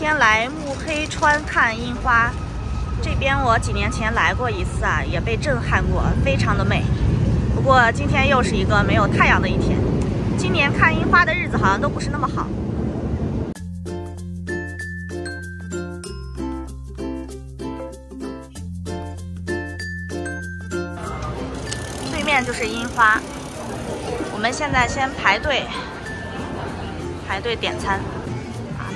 天来木黑川看樱花，这边我几年前来过一次啊，也被震撼过，非常的美。不过今天又是一个没有太阳的一天，今年看樱花的日子好像都不是那么好。对面就是樱花，我们现在先排队，排队点餐。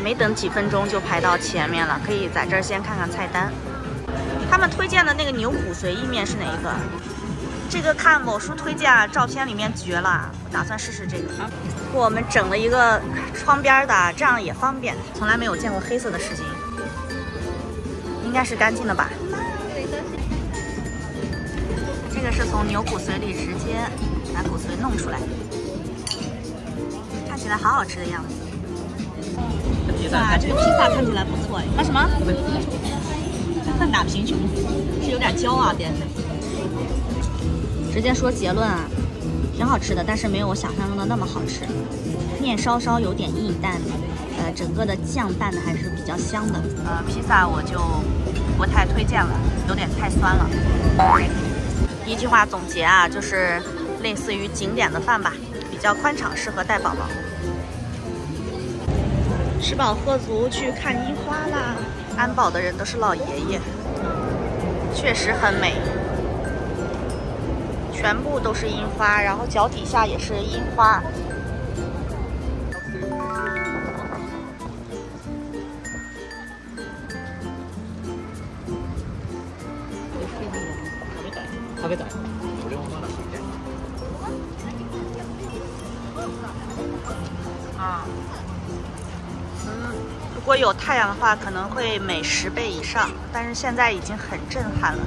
没等几分钟就排到前面了，可以在这儿先看看菜单。他们推荐的那个牛骨髓意面是哪一个？这个看某书推荐啊，照片里面绝了，我打算试试这个。我们整了一个窗边的，这样也方便。从来没有见过黑色的湿巾，应该是干净的吧？这个是从牛骨髓里直接把骨髓弄出来，看起来好好吃的样子。哇，这个披萨看起来不错哎。那什么？哪贫穷？是有点焦啊，点的。直接说结论啊，挺好吃的，但是没有我想象中的那么好吃。面稍稍有点硬，但呃，整个的酱拌的还是比较香的。呃，披萨我就不太推荐了，有点太酸了。一句话总结啊，就是类似于景点的饭吧，比较宽敞，适合带宝宝。吃饱喝足去看樱花啦！安保的人都是老爷爷，确实很美，全部都是樱花，然后脚底下也是樱花。嗯。如果有太阳的话，可能会美十倍以上，但是现在已经很震撼了，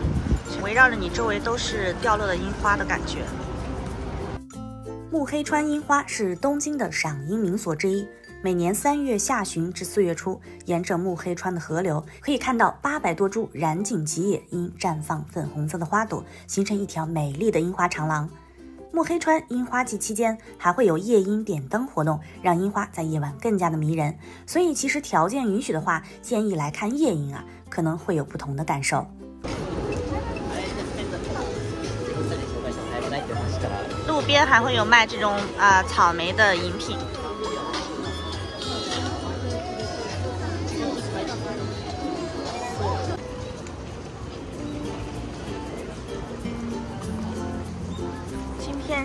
围绕着你周围都是掉落的樱花的感觉。木黑川樱花是东京的赏樱名所之一，每年三月下旬至四月初，沿着木黑川的河流，可以看到八百多株染井吉野樱绽放粉红色的花朵，形成一条美丽的樱花长廊。墨黑川樱花季期间还会有夜莺点灯活动，让樱花在夜晚更加的迷人。所以其实条件允许的话，建议来看夜莺啊，可能会有不同的感受。路边还会有卖这种啊草莓的饮品。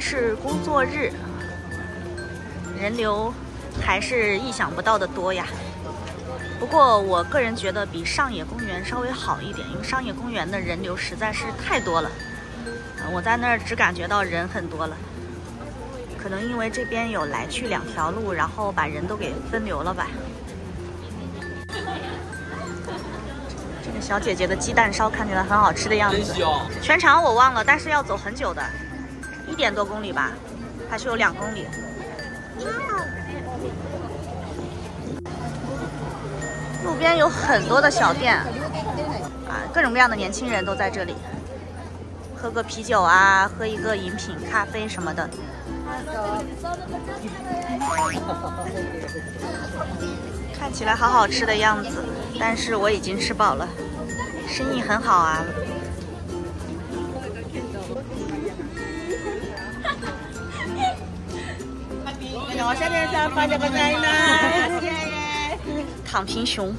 是工作日，人流还是意想不到的多呀。不过我个人觉得比上野公园稍微好一点，因为上野公园的人流实在是太多了。我在那儿只感觉到人很多了，可能因为这边有来去两条路，然后把人都给分流了吧。这个小姐姐的鸡蛋烧看起来很好吃的样子。全场我忘了，但是要走很久的。一点多公里吧，还是有两公里。路边有很多的小店，啊，各种各样的年轻人都在这里，喝个啤酒啊，喝一个饮品、咖啡什么的。看起来好好吃的样子，但是我已经吃饱了，生意很好啊。躺平熊，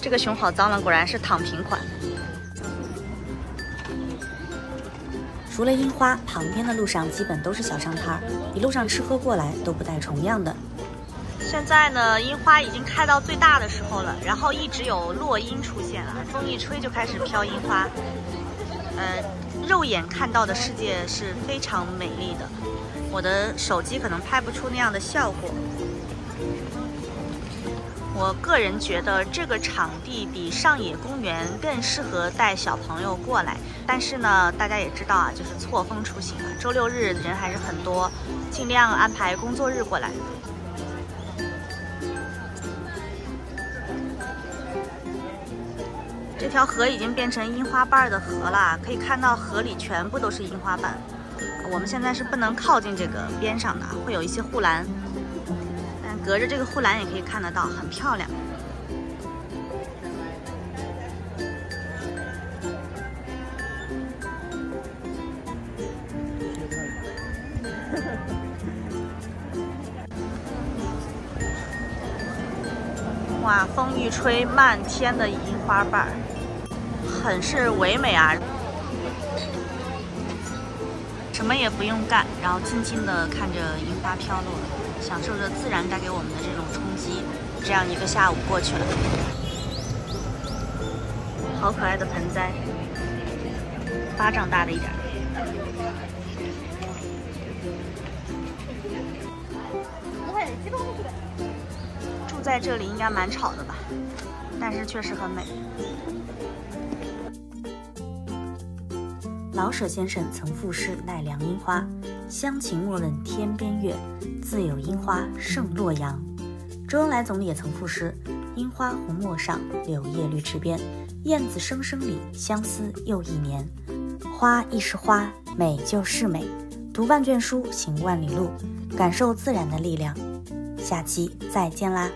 这个熊好脏了，果然是躺平款。除了樱花，旁边的路上基本都是小商摊儿，一路上吃喝过来都不带重样的。现在呢，樱花已经开到最大的时候了，然后一直有落樱出现了，风一吹就开始飘樱花。呃，肉眼看到的世界是非常美丽的。我的手机可能拍不出那样的效果。我个人觉得这个场地比上野公园更适合带小朋友过来，但是呢，大家也知道啊，就是错峰出行啊，周六日人还是很多，尽量安排工作日过来。这条河已经变成樱花瓣的河了，可以看到河里全部都是樱花瓣。我们现在是不能靠近这个边上的，会有一些护栏，但隔着这个护栏也可以看得到，很漂亮。哇，风一吹，漫天的樱花瓣儿。很是唯美啊！什么也不用干，然后静静的看着樱花飘落，享受着自然带给我们的这种冲击。这样一个下午过去了，好可爱的盆栽，巴掌大的一点。住在这里应该蛮吵的吧，但是确实很美。老舍先生曾赋诗奈良樱花：“乡情莫问天边月，自有樱花胜洛阳。”周恩来总理也曾赋诗：“樱花红陌上，柳叶绿池边，燕子声声里，相思又一年。花亦是花，美就是美。读万卷书，行万里路，感受自然的力量。”下期再见啦！